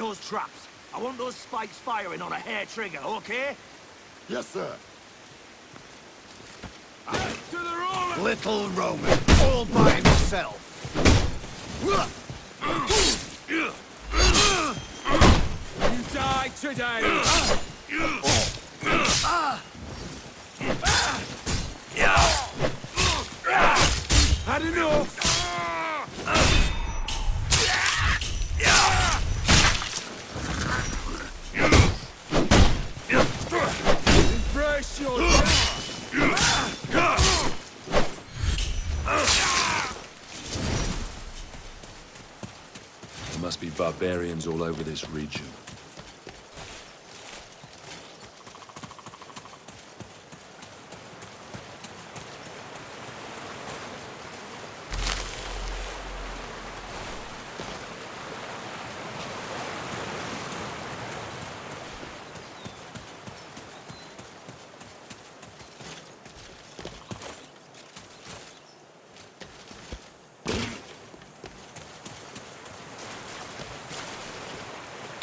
those traps. I want those spikes firing on a hair trigger, okay? Yes, sir. To the Roman! Little Roman, all by himself. You die today! Had enough! There must be barbarians all over this region.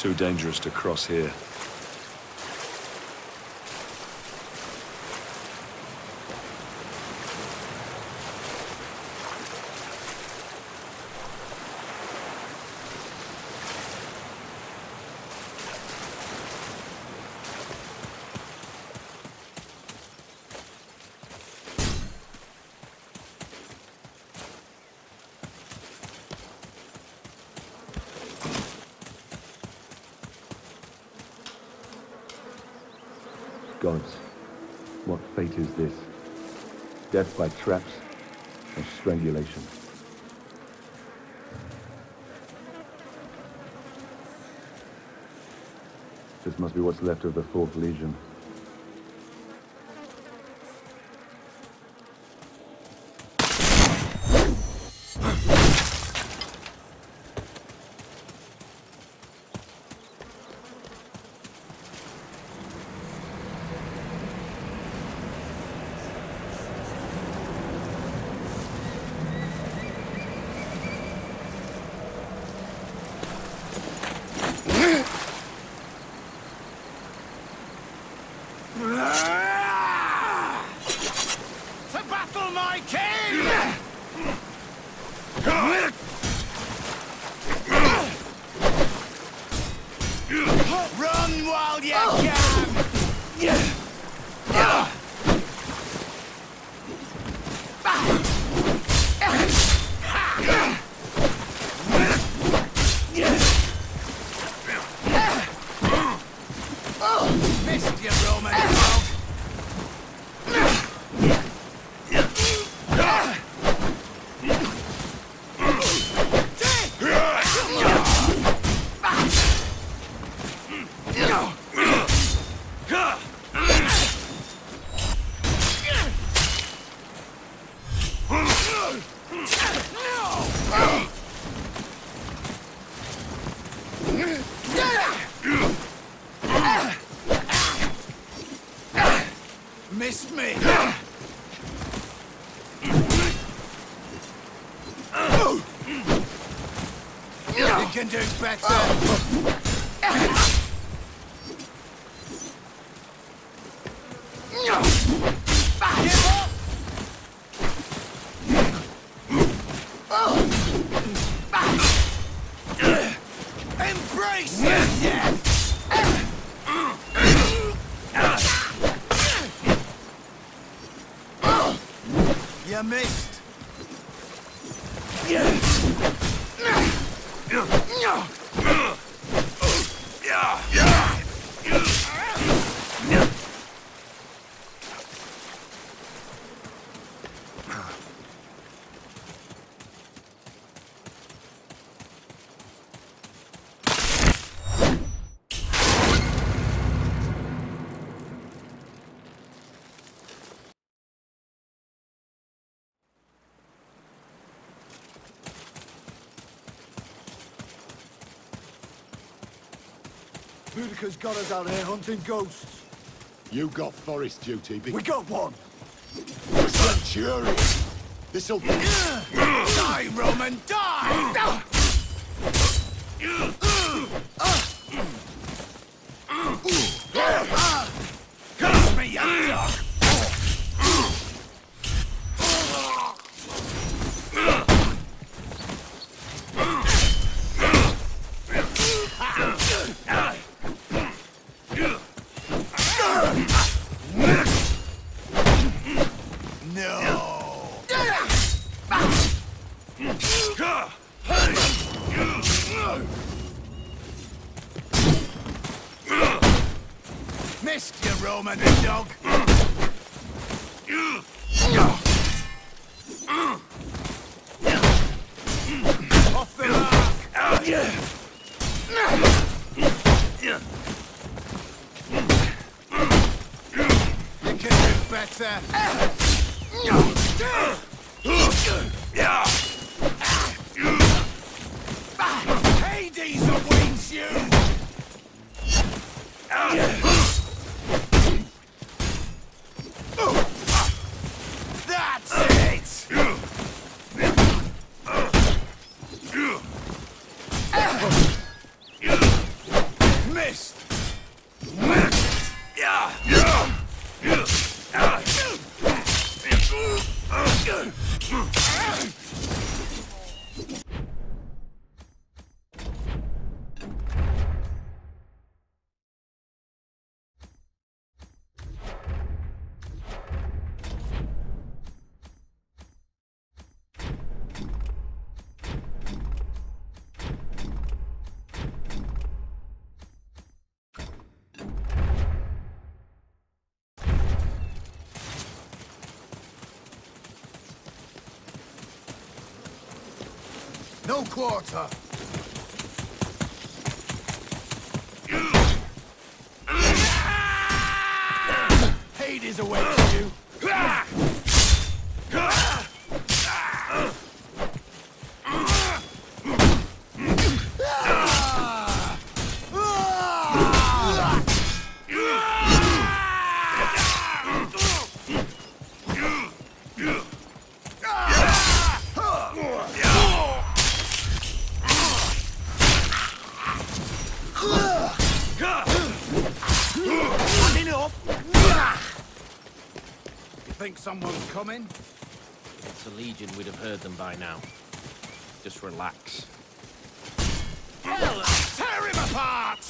Too dangerous to cross here. Gods, what fate is this? Death by traps and strangulation? This must be what's left of the Fourth Legion. To battle my king! Run while you can! Missed you, Roman. Missed me. You can do better. Give up! Embrace your death! You missed. Boudicca's got us out here hunting ghosts. You got forest duty. We got one! Centurion! This'll... be... Die, Roman, die! Ah! Missed, you Roman dog! Off the mark! You can do better! No quarter! Hades awaits coming? It's the Legion, we'd have heard them by now. Just relax. Hell, tear him apart!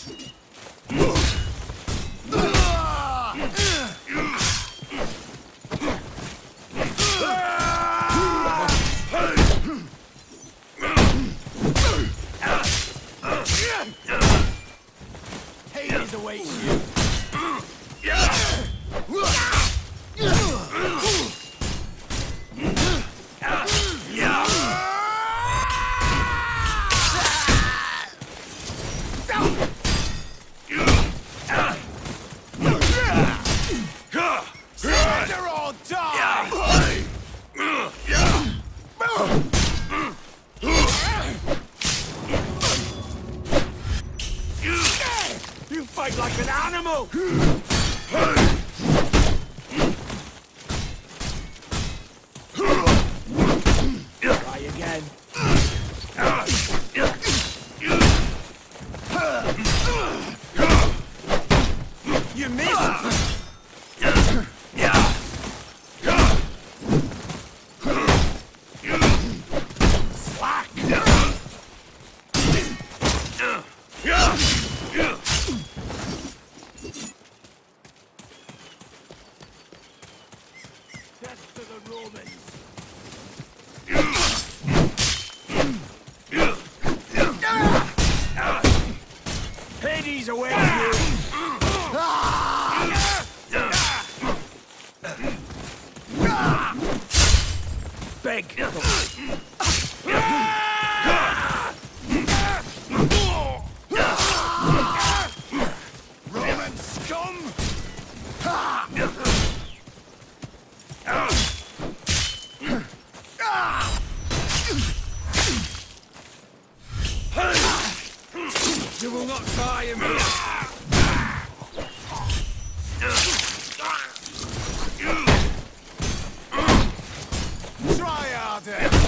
You missed! Slack! Death to the Romans! Hades awaits you! Beg! Roman scum! You will not die in me! Try harder! Lost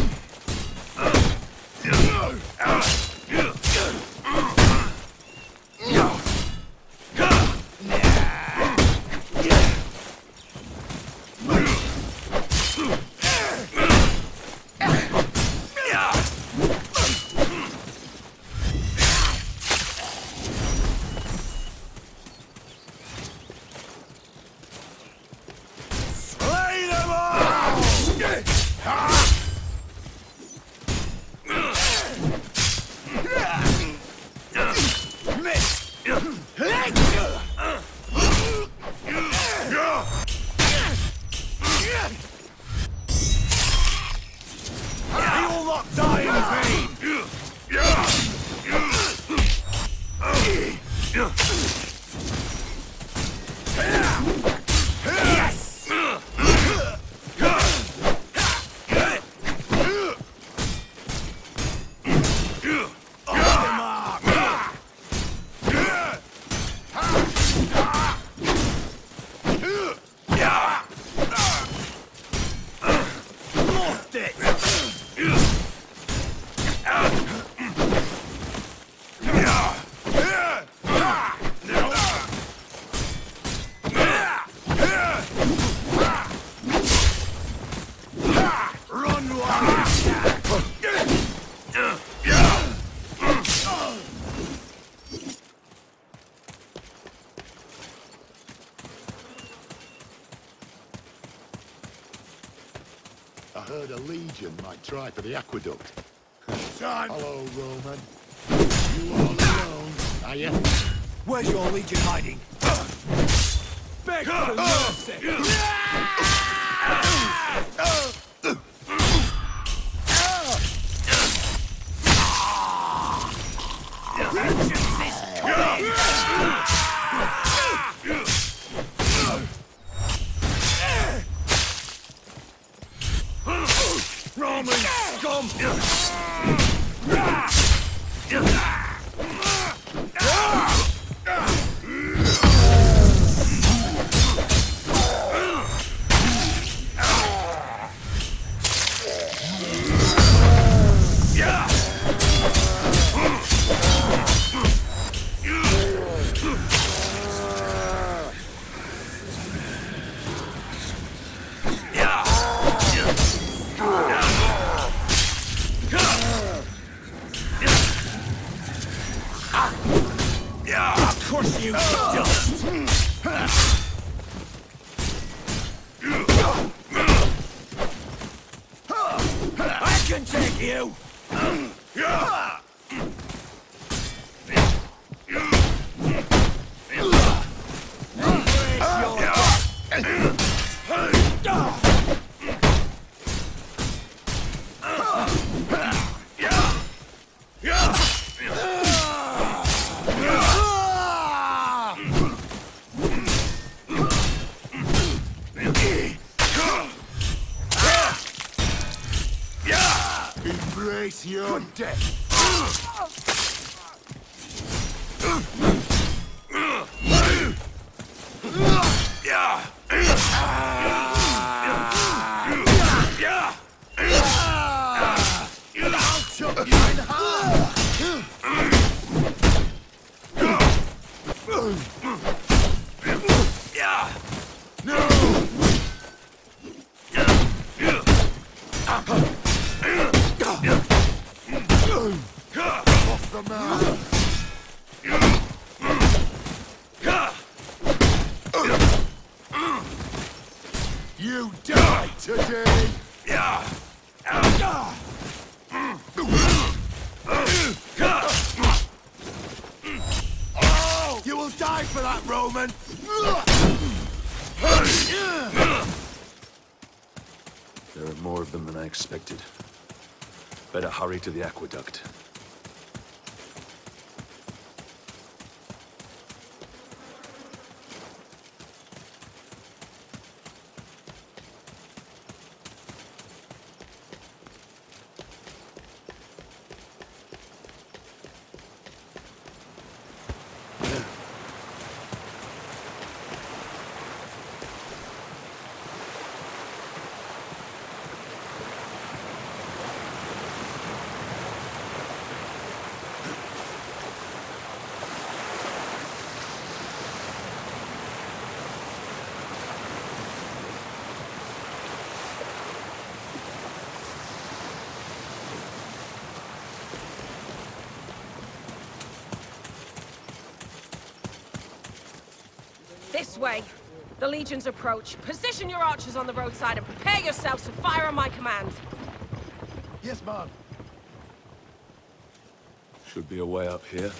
try for the aqueduct. Son, Hello, Roman. You all alone, are you? where's your legion hiding? Beg for mercy! Ah! Roman scum! Your death. Roman! There are more of them than I expected. Better hurry to the aqueduct. This way. The Legion's approach. Position your archers on the roadside and prepare yourselves to fire on my command. Yes, ma'am. Should be a way up here.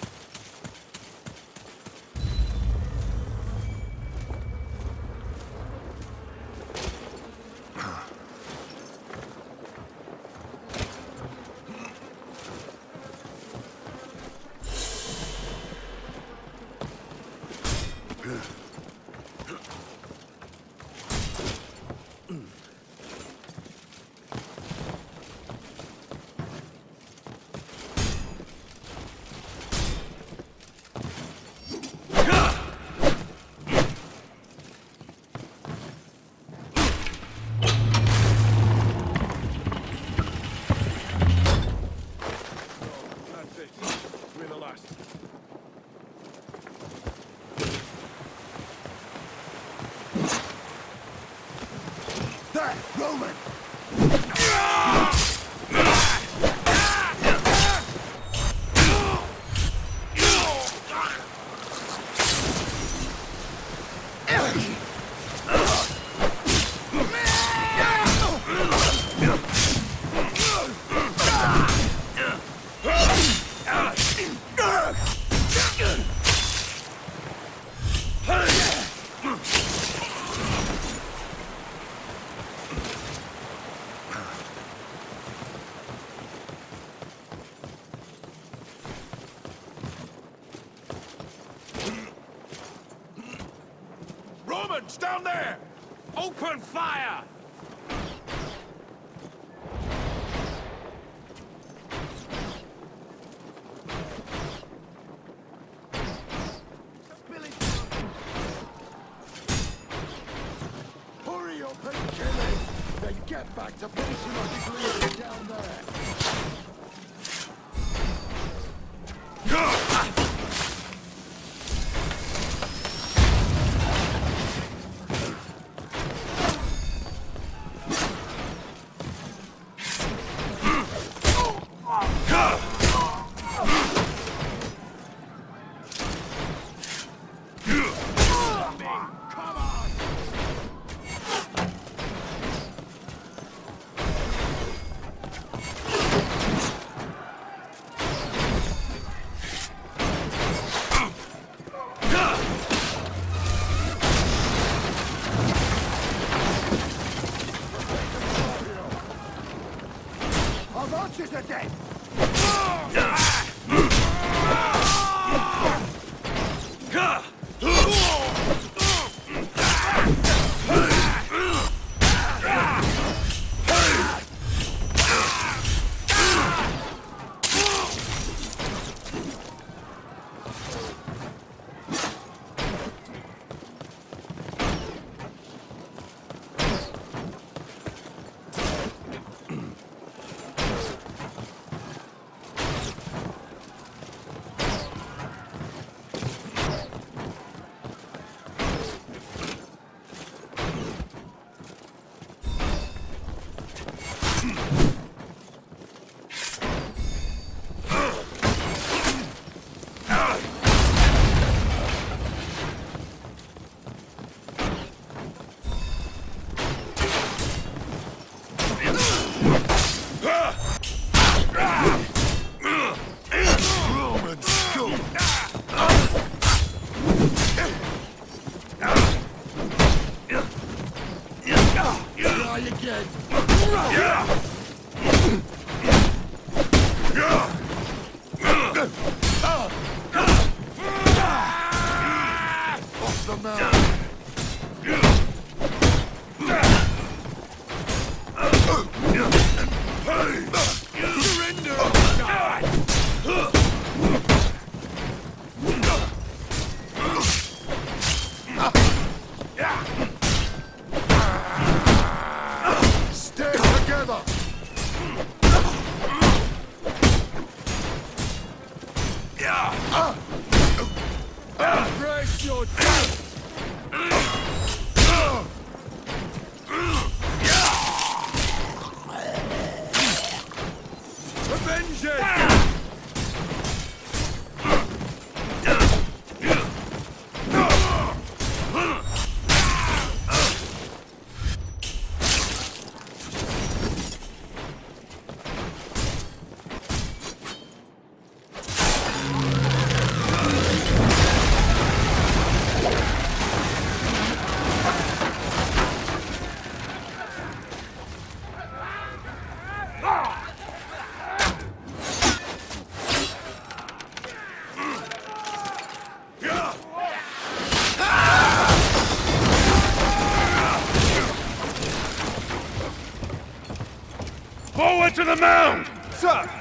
Forward to the mound! Sir!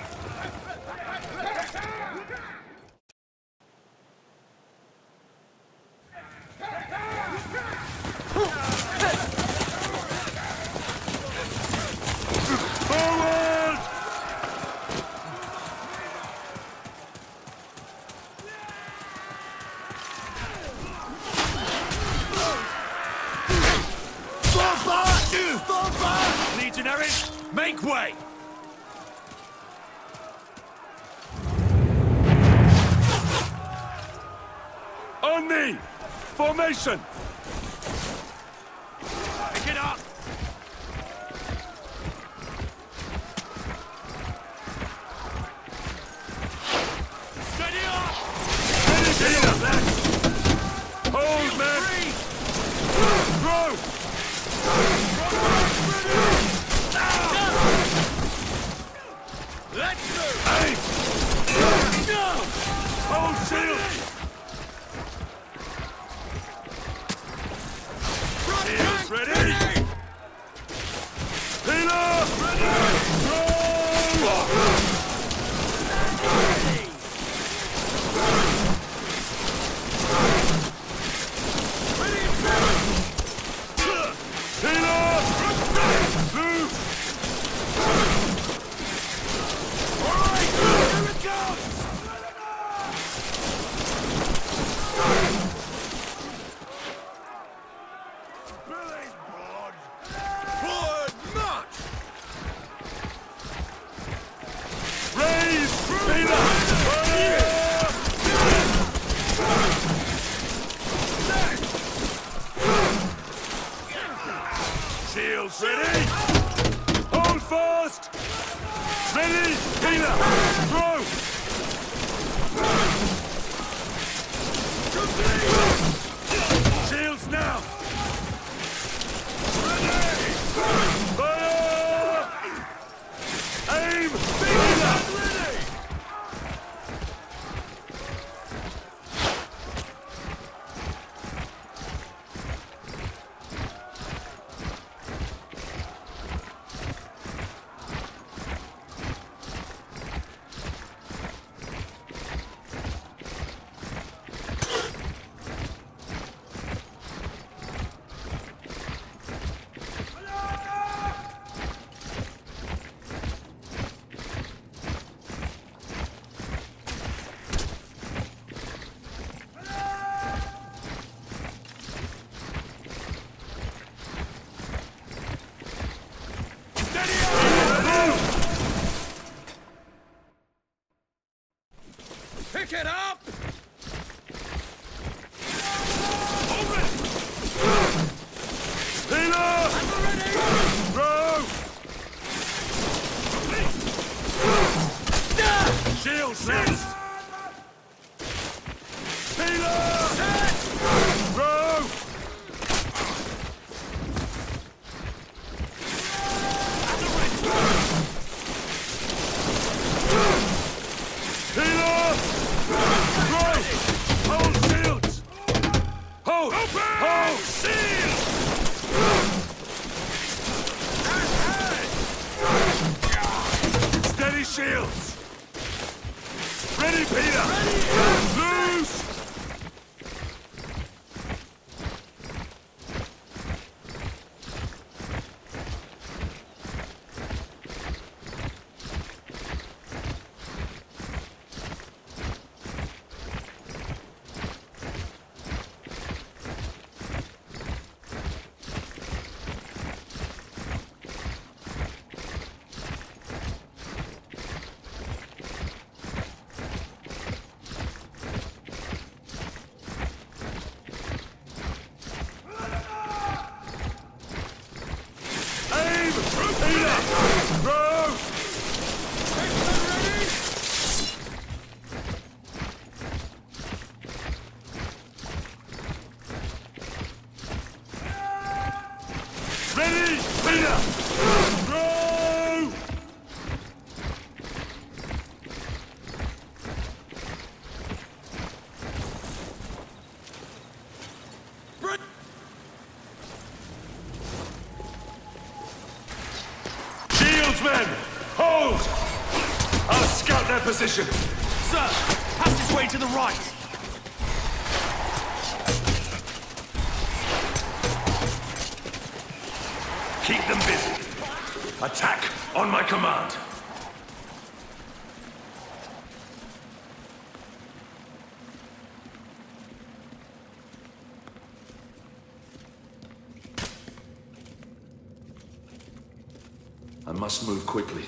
I must move quickly.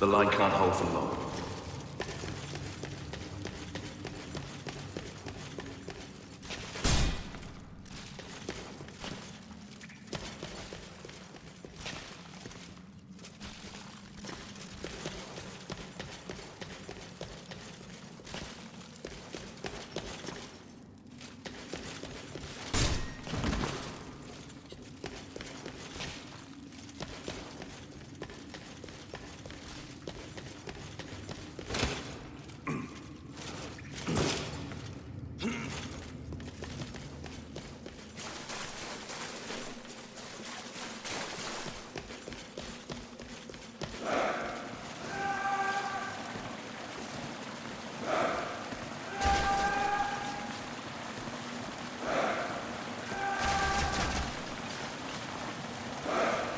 The line can't hold for long.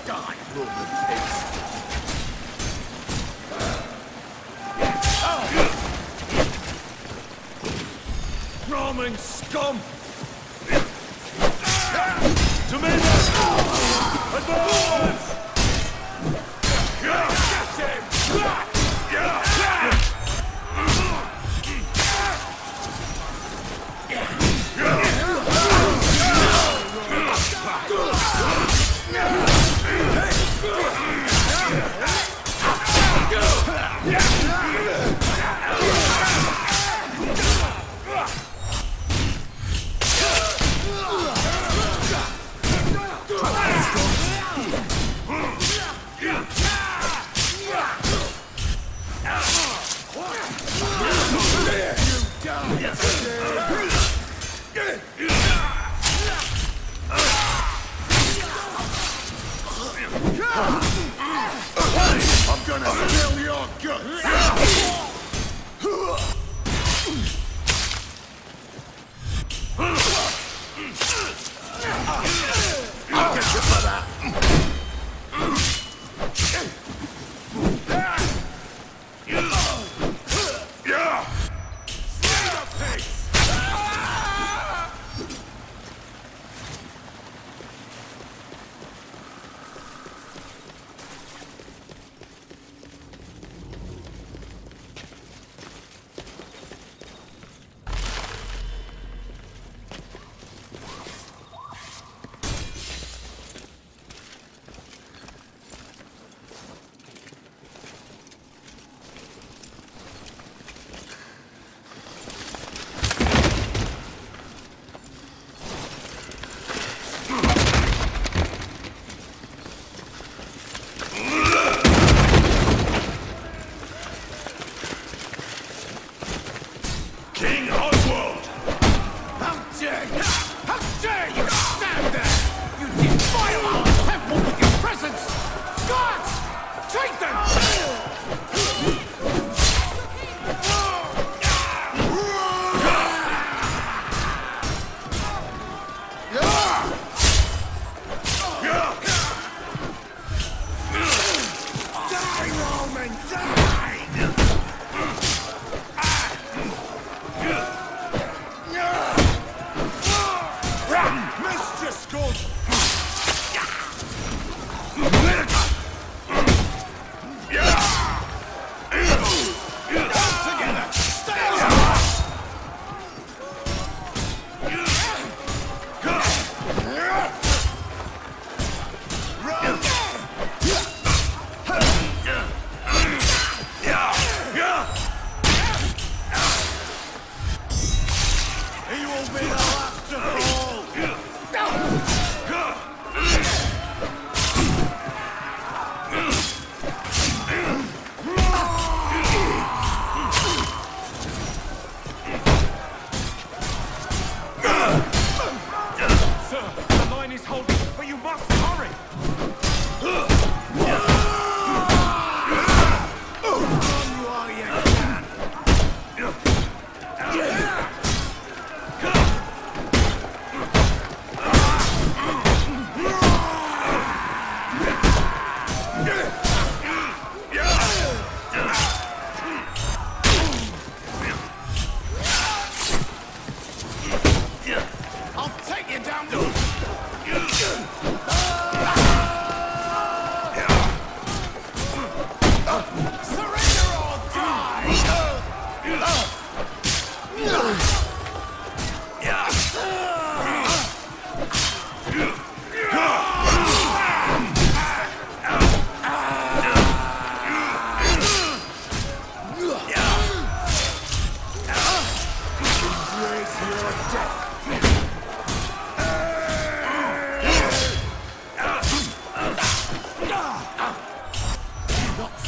Die, Roman pigs. Roman scum! To men! Advance!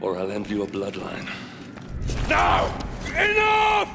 Or I'll end your bloodline. Now! Enough!